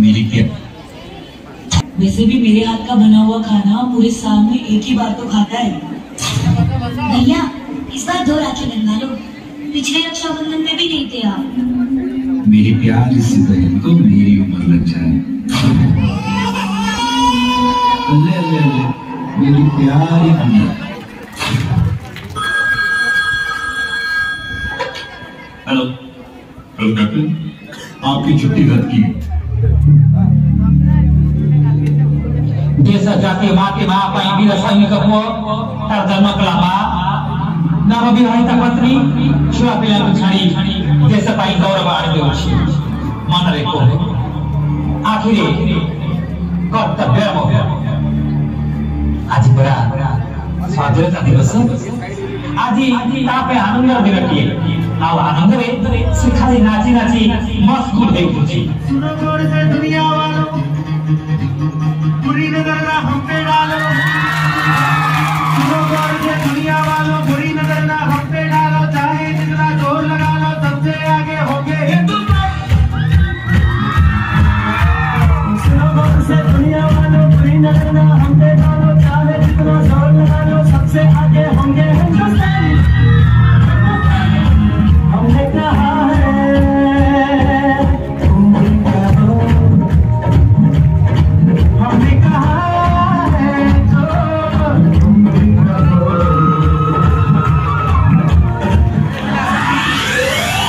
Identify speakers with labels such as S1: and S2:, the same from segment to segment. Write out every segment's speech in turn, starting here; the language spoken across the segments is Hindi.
S1: मेरी प्यार
S2: वैसे भी मेरे हाथ का बना हुआ खाना पूरे साल में एक ही बार तो खाता है।
S3: भैया इस बार दो राखी बनवा लो। पिछले रक्षाबंधन में भी नहीं थे आप।
S1: मेरी प्यारी सी बहन को मेरी उम्र लग जाए। ले ले ले। मेरी प्यारी अन्ना
S4: हेलो। हेलो कैप्टन आपकी छुट्टी रद्द की
S5: ದೇಶ ಜಾತಿ ಮಾತೆ ಮಾಪ ವೀರ ಸೈನಿಕ তার জন্মকলা মা নববিবাহিতা পত্নী ছুয়া পিলাকে ছাড়ি দেশ পাই গৌরব আনবে ଅଛି ମନେ ରେଖ ଆଖିରେ କର୍ତ୍ତବ୍ୟ ଆଜି ପରା ସ୍ୱାଧୀନତା ଦିବସ ଆଜି ତା ପାଇଁ ଆନନ୍ଦର ଦିନଟିଏ নাও আনা হয়ে সেখানে নাচি নাচি মশগুল হয়ে
S6: উঠেছি। শুনো করছে দুনিয়া वालों पूरी नजर ना हम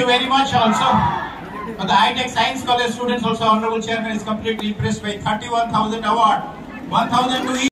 S7: you very much also. For the High Tech Science College students also, Honorable Chairman is completely impressed by 31,000 award. 1,000 to each.